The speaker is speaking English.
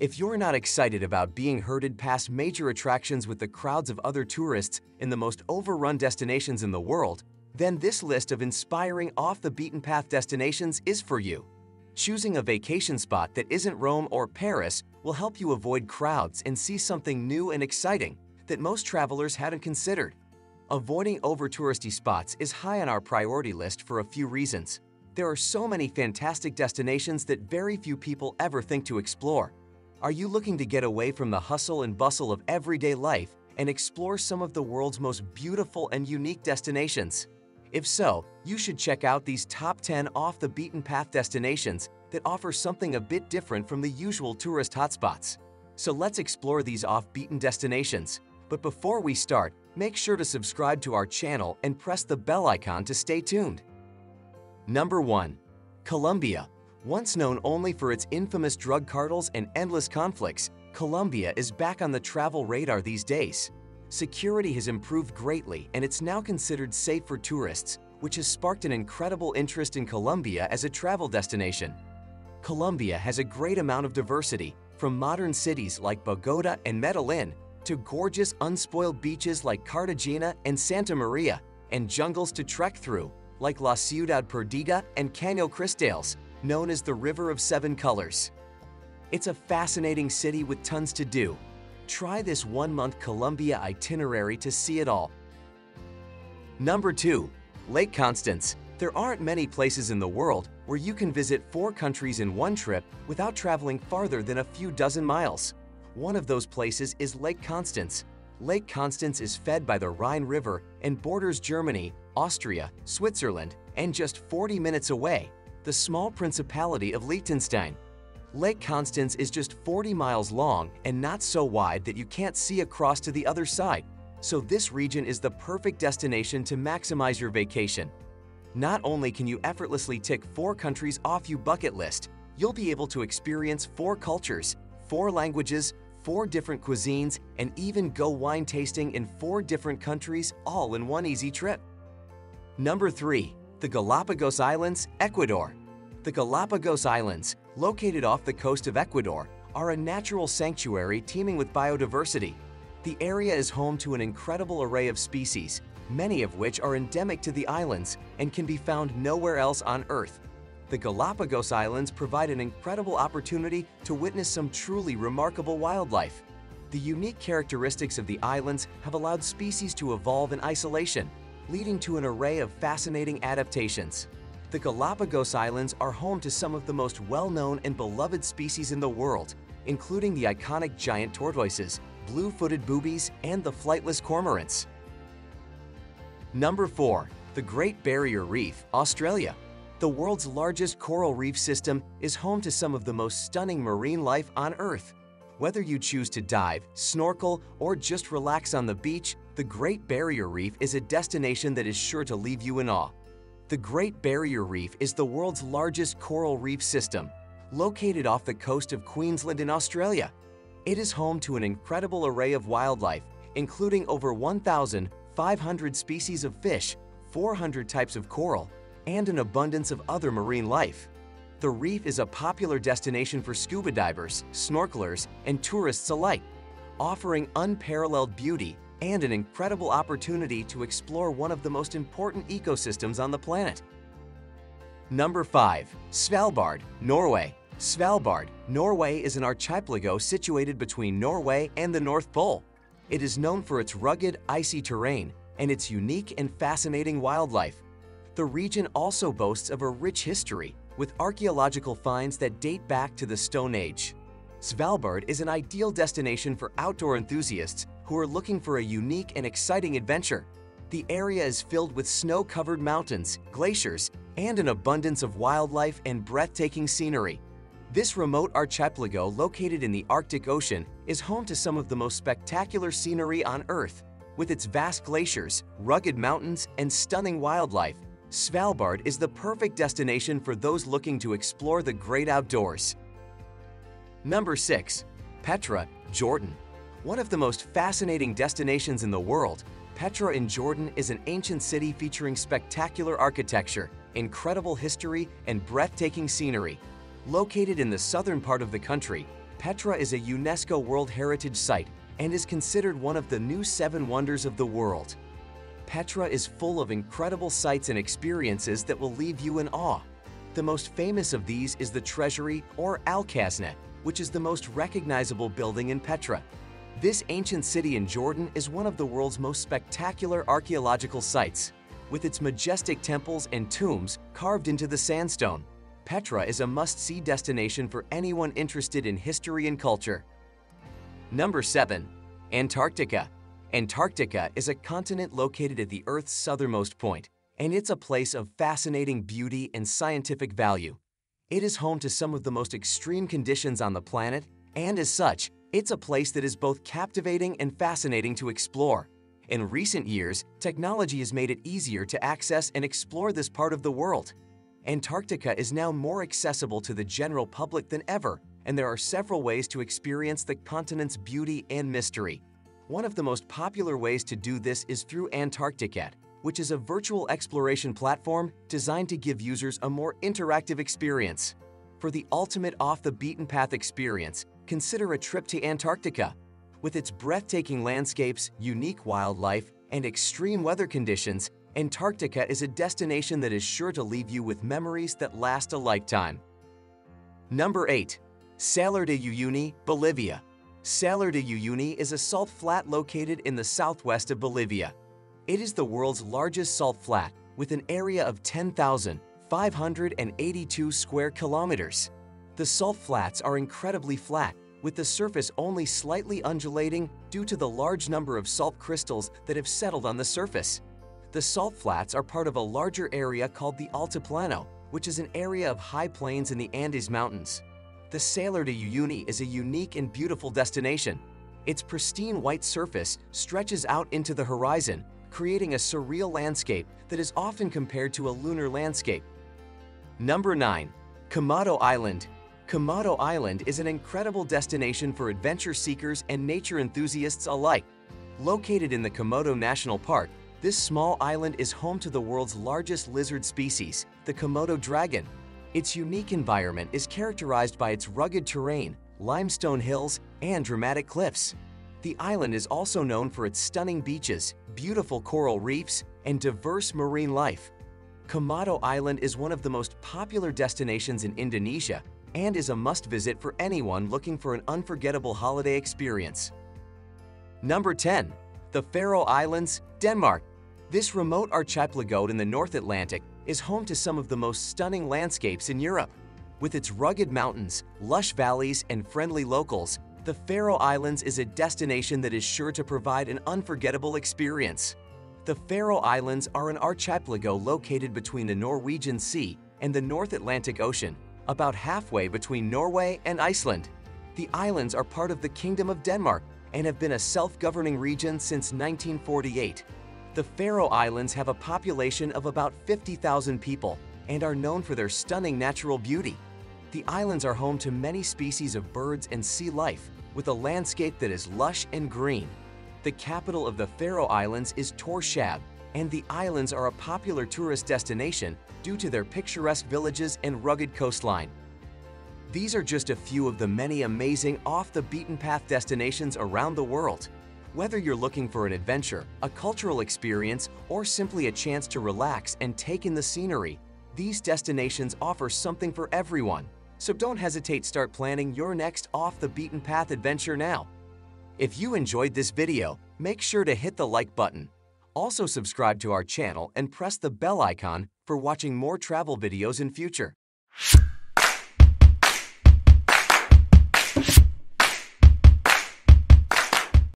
If you're not excited about being herded past major attractions with the crowds of other tourists in the most overrun destinations in the world, then this list of inspiring off-the-beaten-path destinations is for you. Choosing a vacation spot that isn't Rome or Paris will help you avoid crowds and see something new and exciting that most travelers hadn't considered. Avoiding over-touristy spots is high on our priority list for a few reasons. There are so many fantastic destinations that very few people ever think to explore. Are you looking to get away from the hustle and bustle of everyday life and explore some of the world's most beautiful and unique destinations? If so, you should check out these top 10 off-the-beaten-path destinations that offer something a bit different from the usual tourist hotspots. So let's explore these off-beaten destinations. But before we start, make sure to subscribe to our channel and press the bell icon to stay tuned. Number 1. Colombia once known only for its infamous drug cartels and endless conflicts, Colombia is back on the travel radar these days. Security has improved greatly and it's now considered safe for tourists, which has sparked an incredible interest in Colombia as a travel destination. Colombia has a great amount of diversity, from modern cities like Bogota and Medellin to gorgeous unspoiled beaches like Cartagena and Santa Maria, and jungles to trek through, like La Ciudad Perdida and Caño Cristales, known as the River of Seven Colors. It's a fascinating city with tons to do. Try this one-month Colombia itinerary to see it all. Number 2. Lake Constance. There aren't many places in the world where you can visit four countries in one trip without traveling farther than a few dozen miles. One of those places is Lake Constance. Lake Constance is fed by the Rhine River and borders Germany, Austria, Switzerland, and just 40 minutes away, the small principality of Liechtenstein. Lake Constance is just 40 miles long and not so wide that you can't see across to the other side, so this region is the perfect destination to maximize your vacation. Not only can you effortlessly tick four countries off your bucket list, you'll be able to experience four cultures, four languages, four different cuisines, and even go wine tasting in four different countries all in one easy trip. Number 3 the Galapagos Islands, Ecuador. The Galapagos Islands, located off the coast of Ecuador, are a natural sanctuary teeming with biodiversity. The area is home to an incredible array of species, many of which are endemic to the islands and can be found nowhere else on Earth. The Galapagos Islands provide an incredible opportunity to witness some truly remarkable wildlife. The unique characteristics of the islands have allowed species to evolve in isolation, leading to an array of fascinating adaptations. The Galapagos Islands are home to some of the most well-known and beloved species in the world, including the iconic giant tortoises, blue-footed boobies, and the flightless cormorants. Number 4. The Great Barrier Reef, Australia. The world's largest coral reef system is home to some of the most stunning marine life on Earth. Whether you choose to dive, snorkel, or just relax on the beach, the Great Barrier Reef is a destination that is sure to leave you in awe. The Great Barrier Reef is the world's largest coral reef system, located off the coast of Queensland in Australia. It is home to an incredible array of wildlife, including over 1,500 species of fish, 400 types of coral, and an abundance of other marine life. The reef is a popular destination for scuba divers, snorkelers, and tourists alike, offering unparalleled beauty and an incredible opportunity to explore one of the most important ecosystems on the planet. Number 5. Svalbard, Norway. Svalbard, Norway is an archipelago situated between Norway and the North Pole. It is known for its rugged, icy terrain and its unique and fascinating wildlife. The region also boasts of a rich history, with archaeological finds that date back to the Stone Age. Svalbard is an ideal destination for outdoor enthusiasts who are looking for a unique and exciting adventure. The area is filled with snow-covered mountains, glaciers, and an abundance of wildlife and breathtaking scenery. This remote archipelago located in the Arctic Ocean is home to some of the most spectacular scenery on Earth. With its vast glaciers, rugged mountains, and stunning wildlife, Svalbard is the perfect destination for those looking to explore the great outdoors. Number 6. Petra, Jordan one of the most fascinating destinations in the world, Petra in Jordan is an ancient city featuring spectacular architecture, incredible history, and breathtaking scenery. Located in the southern part of the country, Petra is a UNESCO World Heritage Site and is considered one of the new seven wonders of the world. Petra is full of incredible sights and experiences that will leave you in awe. The most famous of these is the Treasury or Al-Khazna, which is the most recognizable building in Petra. This ancient city in Jordan is one of the world's most spectacular archaeological sites. With its majestic temples and tombs carved into the sandstone, Petra is a must-see destination for anyone interested in history and culture. Number 7. Antarctica Antarctica is a continent located at the Earth's southernmost point, and it's a place of fascinating beauty and scientific value. It is home to some of the most extreme conditions on the planet, and as such, it's a place that is both captivating and fascinating to explore. In recent years, technology has made it easier to access and explore this part of the world. Antarctica is now more accessible to the general public than ever, and there are several ways to experience the continent's beauty and mystery. One of the most popular ways to do this is through Antarcticat, which is a virtual exploration platform designed to give users a more interactive experience. For the ultimate off-the-beaten-path experience, consider a trip to Antarctica. With its breathtaking landscapes, unique wildlife, and extreme weather conditions, Antarctica is a destination that is sure to leave you with memories that last a lifetime. Number 8. Salar de Uyuni, Bolivia. Salar de Uyuni is a salt flat located in the southwest of Bolivia. It is the world's largest salt flat with an area of 10,582 square kilometers. The salt flats are incredibly flat, with the surface only slightly undulating due to the large number of salt crystals that have settled on the surface. The salt flats are part of a larger area called the Altiplano, which is an area of high plains in the Andes Mountains. The Salar de Uyuni is a unique and beautiful destination. Its pristine white surface stretches out into the horizon, creating a surreal landscape that is often compared to a lunar landscape. Number 9. Komodo Island Komodo Island is an incredible destination for adventure seekers and nature enthusiasts alike. Located in the Komodo National Park, this small island is home to the world's largest lizard species, the Komodo dragon. Its unique environment is characterized by its rugged terrain, limestone hills, and dramatic cliffs. The island is also known for its stunning beaches, beautiful coral reefs, and diverse marine life. Komodo Island is one of the most popular destinations in Indonesia and is a must-visit for anyone looking for an unforgettable holiday experience. Number 10. The Faroe Islands, Denmark. This remote archipelago in the North Atlantic is home to some of the most stunning landscapes in Europe. With its rugged mountains, lush valleys, and friendly locals, the Faroe Islands is a destination that is sure to provide an unforgettable experience. The Faroe Islands are an archipelago located between the Norwegian Sea and the North Atlantic Ocean, about halfway between Norway and Iceland. The islands are part of the Kingdom of Denmark and have been a self-governing region since 1948. The Faroe Islands have a population of about 50,000 people and are known for their stunning natural beauty. The islands are home to many species of birds and sea life, with a landscape that is lush and green. The capital of the Faroe Islands is Tórshavn, and the islands are a popular tourist destination due to their picturesque villages and rugged coastline. These are just a few of the many amazing off-the-beaten-path destinations around the world. Whether you're looking for an adventure, a cultural experience, or simply a chance to relax and take in the scenery, these destinations offer something for everyone. So don't hesitate start planning your next off-the-beaten-path adventure now. If you enjoyed this video, make sure to hit the like button. Also subscribe to our channel and press the bell icon for watching more travel videos in future.